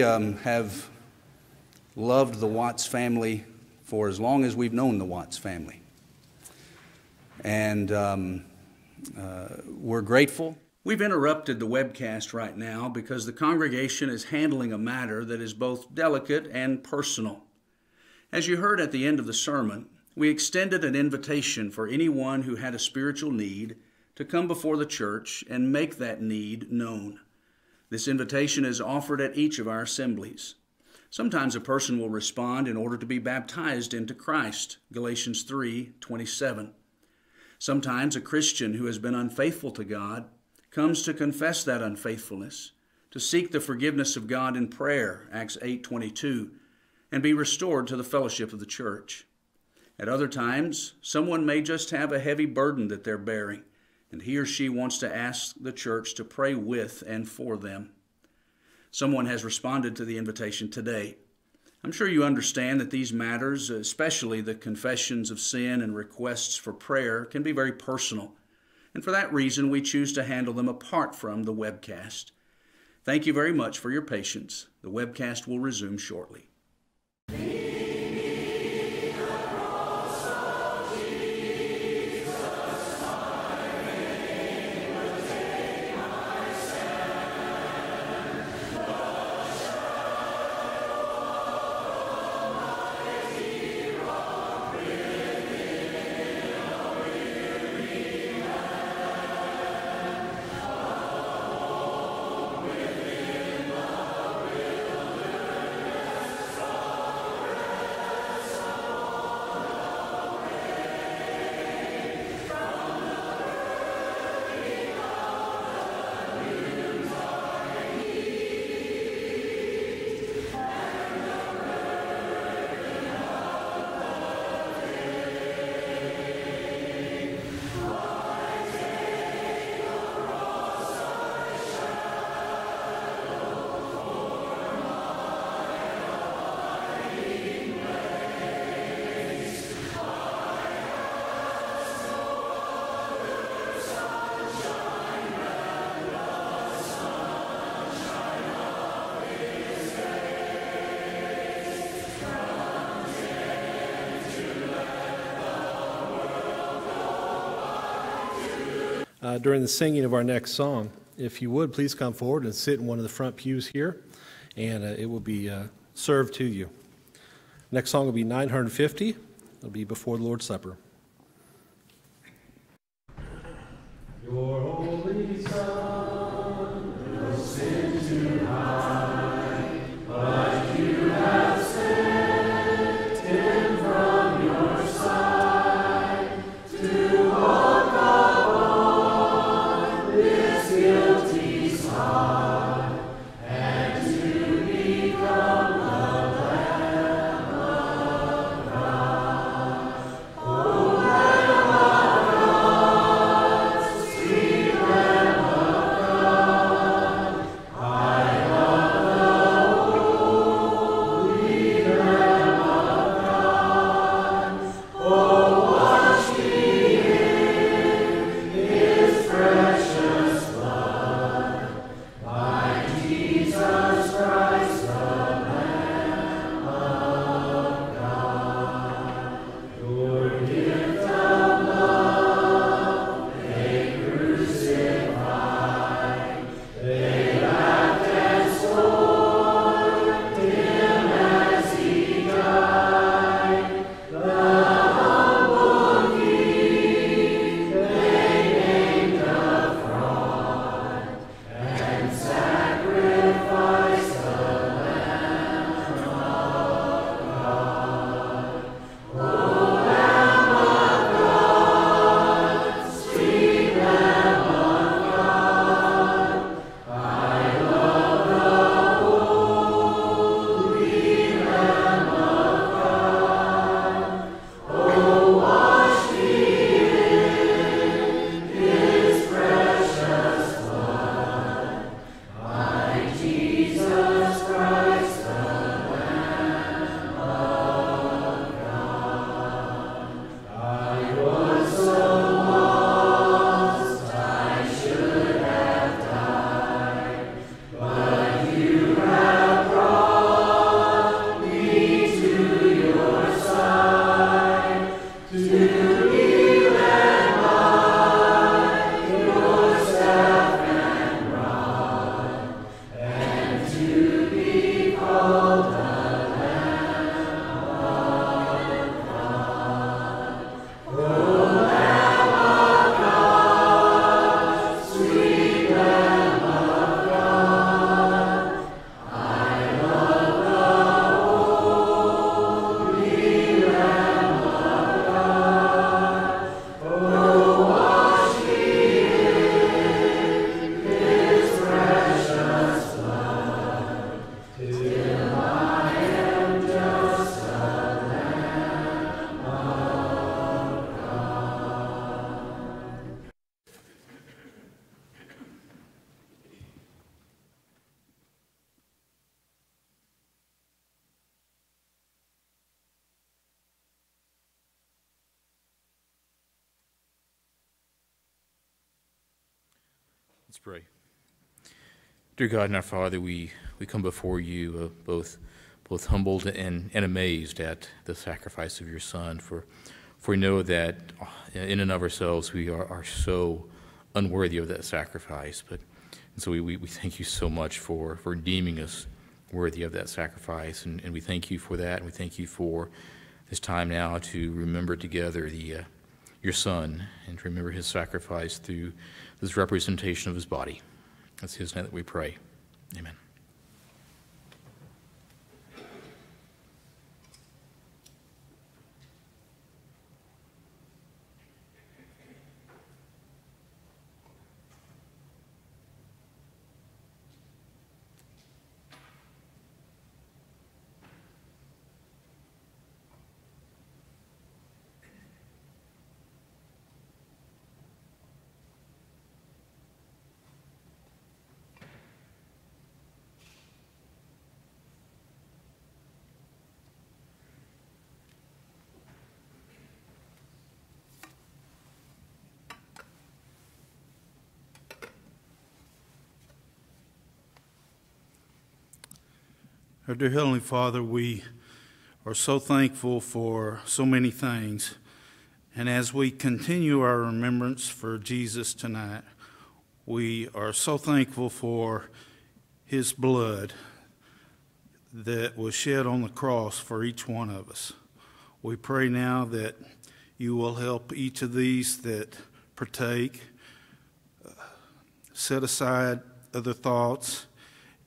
um, have loved the Watts family for as long as we've known the Watts family. And um, uh, we're grateful. We've interrupted the webcast right now because the congregation is handling a matter that is both delicate and personal. As you heard at the end of the sermon, we extended an invitation for anyone who had a spiritual need to come before the church and make that need known. This invitation is offered at each of our assemblies. Sometimes a person will respond in order to be baptized into Christ, Galatians 3:27. Sometimes a Christian who has been unfaithful to God comes to confess that unfaithfulness, to seek the forgiveness of God in prayer, Acts 8:22, and be restored to the fellowship of the church. At other times, someone may just have a heavy burden that they're bearing and he or she wants to ask the church to pray with and for them. Someone has responded to the invitation today. I'm sure you understand that these matters, especially the confessions of sin and requests for prayer, can be very personal. And for that reason, we choose to handle them apart from the webcast. Thank you very much for your patience. The webcast will resume shortly. During the singing of our next song. If you would, please come forward and sit in one of the front pews here, and uh, it will be uh, served to you. Next song will be 950. It'll be before the Lord's Supper. Your Dear God and our Father, we, we come before you uh, both, both humbled and, and amazed at the sacrifice of your Son, for, for we know that uh, in and of ourselves we are, are so unworthy of that sacrifice. But and so we, we, we thank you so much for, for deeming us worthy of that sacrifice. And, and we thank you for that. And we thank you for this time now to remember together the, uh, your Son and to remember his sacrifice through this representation of his body. That's his name that we pray. Amen. Our dear Heavenly Father, we are so thankful for so many things. And as we continue our remembrance for Jesus tonight, we are so thankful for his blood that was shed on the cross for each one of us. We pray now that you will help each of these that partake set aside other thoughts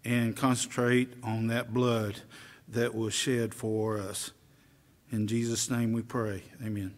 and concentrate on that blood that was shed for us. In Jesus' name we pray. Amen.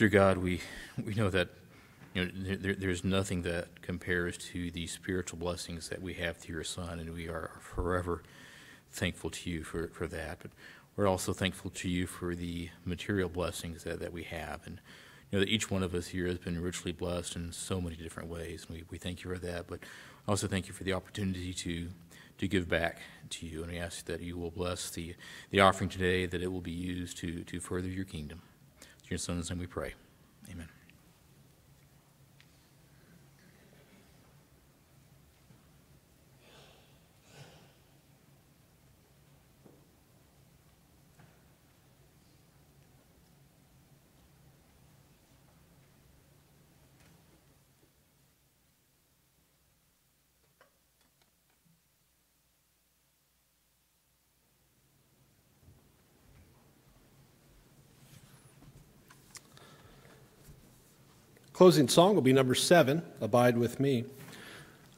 Dear God, we, we know that you know, there, there's nothing that compares to the spiritual blessings that we have through your Son, and we are forever thankful to you for, for that. But we're also thankful to you for the material blessings that, that we have. And you know that each one of us here has been richly blessed in so many different ways. And we, we thank you for that. But also thank you for the opportunity to to give back to you. And we ask that you will bless the, the offering today, that it will be used to, to further your kingdom. Your son's name we pray. Amen. Closing song will be number seven, Abide with Me.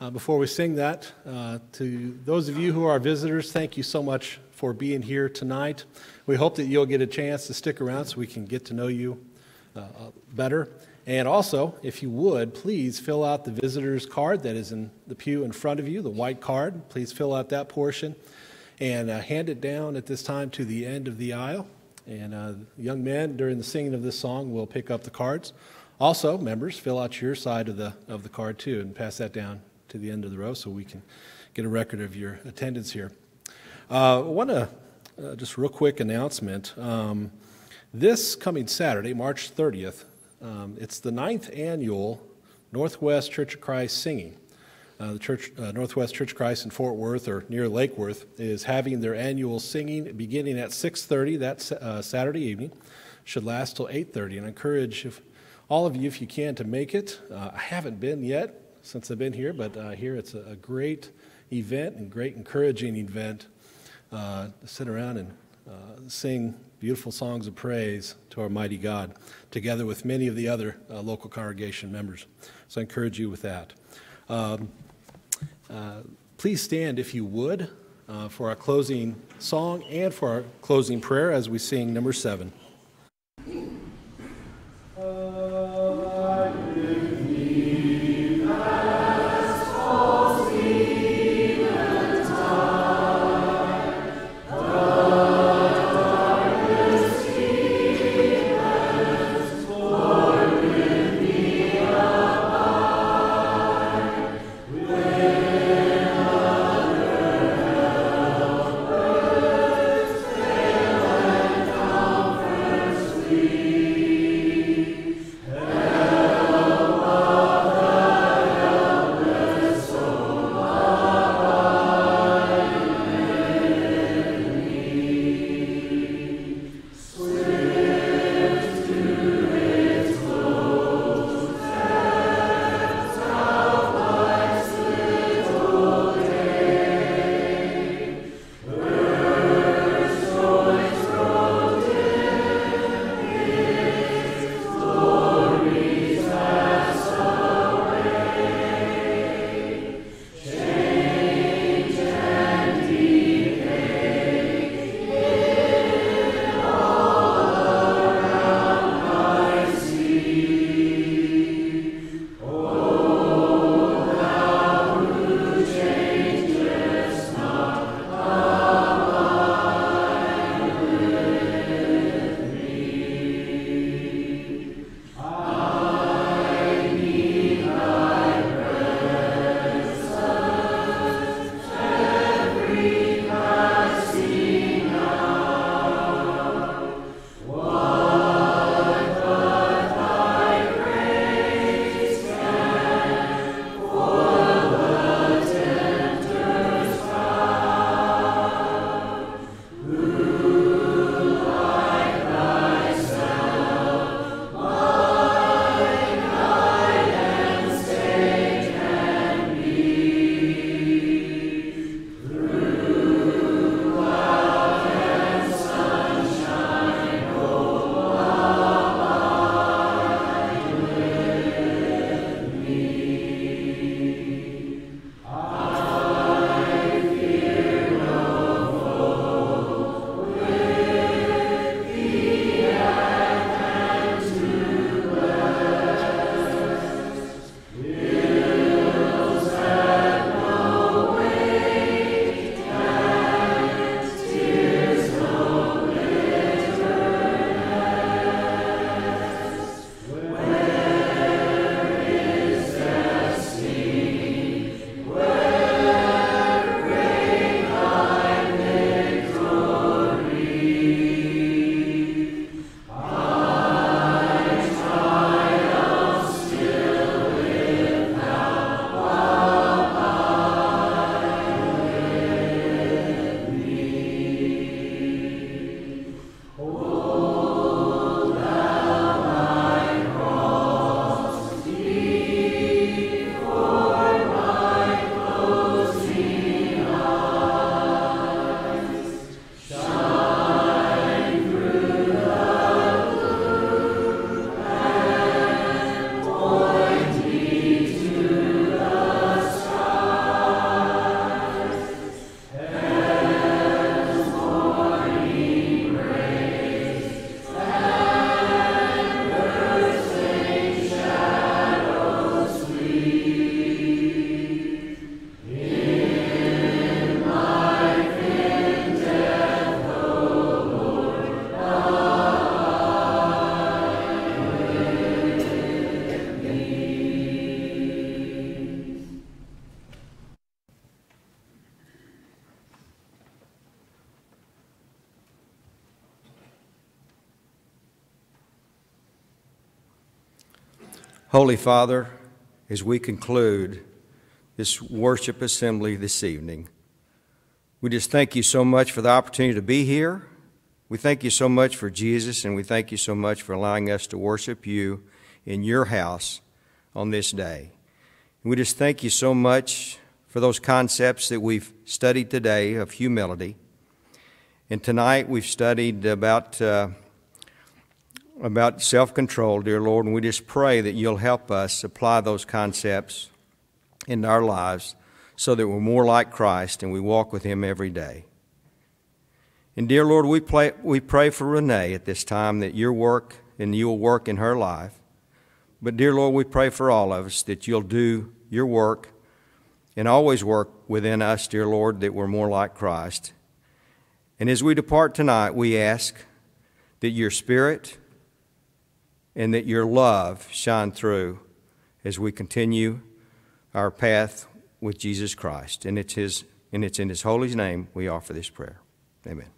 Uh, before we sing that, uh, to those of you who are visitors, thank you so much for being here tonight. We hope that you'll get a chance to stick around so we can get to know you uh, uh better. And also, if you would, please fill out the visitor's card that is in the pew in front of you, the white card. Please fill out that portion and uh, hand it down at this time to the end of the aisle. And uh, young men, during the singing of this song, will pick up the cards. Also, members, fill out your side of the, of the card too and pass that down to the end of the row so we can get a record of your attendance here. Uh, I want to uh, just real quick announcement. Um, this coming Saturday, March 30th, um, it's the ninth annual Northwest Church of Christ singing. Uh, the Church, uh, Northwest Church of Christ in Fort Worth or near Lake Worth is having their annual singing beginning at 6:30 that uh, Saturday evening. Should last till 8:30, and I encourage if all of you, if you can, to make it. Uh, I haven't been yet since I've been here, but uh, here it's a, a, great event and great encouraging event uh, to sit around and uh, sing beautiful songs of praise to our mighty God, together with many of the other uh, local congregation members. So I encourage you with that. Um, uh, please stand if you would uh, for our closing song and for our closing prayer as we sing number seven. Holy Father, as we conclude this worship assembly this evening, we just thank you so much for the opportunity to be here. We thank you so much for Jesus, and we thank you so much for allowing us to worship you in your house on this day. And we just thank you so much for those concepts that we've studied today of humility. And tonight we've studied about, uh, about self control, dear Lord, and we just pray that you'll help us apply those concepts into our lives so that we're more like Christ and we walk with Him every day. And dear Lord, we, play, we pray for Renee at this time that your work and you'll work in her life. But dear Lord, we pray for all of us that you'll do your work and always work within us, dear Lord, that we're more like Christ. And as we depart tonight, we ask that your spirit and that your love shine through as we continue our path with Jesus Christ. And it's, his, and it's in his holy name we offer this prayer. Amen.